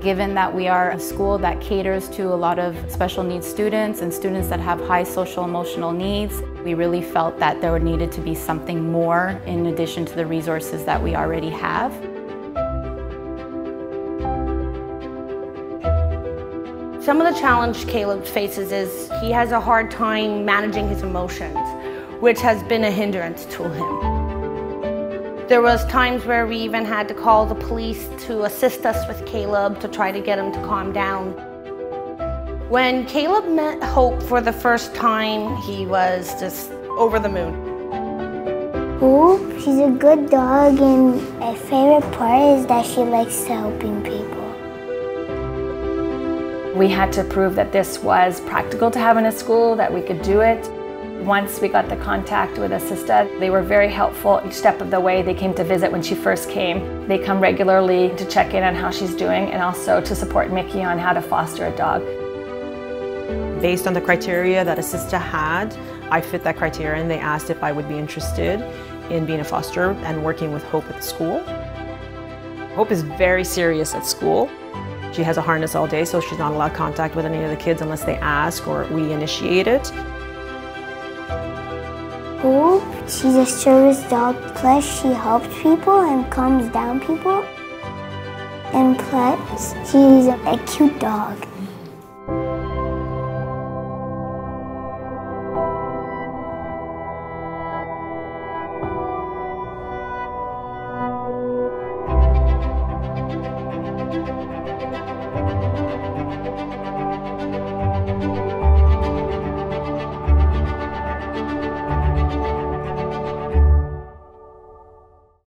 Given that we are a school that caters to a lot of special needs students and students that have high social emotional needs, we really felt that there needed to be something more in addition to the resources that we already have. Some of the challenge Caleb faces is he has a hard time managing his emotions, which has been a hindrance to him. There was times where we even had to call the police to assist us with Caleb to try to get him to calm down. When Caleb met Hope for the first time, he was just over the moon. Hope, she's a good dog and my favorite part is that she likes helping people. We had to prove that this was practical to have in a school, that we could do it. Once we got the contact with Asista, they were very helpful each step of the way. They came to visit when she first came. They come regularly to check in on how she's doing and also to support Mickey on how to foster a dog. Based on the criteria that Asista had, I fit that criteria and they asked if I would be interested in being a foster and working with Hope at the school. Hope is very serious at school. She has a harness all day, so she's not allowed contact with any of the kids unless they ask or we initiate it. Oh, She's a service dog. Plus, she helps people and calms down people. And plus, she's a cute dog.